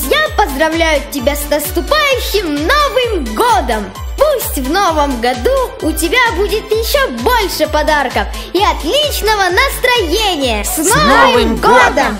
Друзья поздравляют тебя с наступающим Новым Годом! Пусть в новом году у тебя будет еще больше подарков и отличного настроения! С, Новым годом! годом!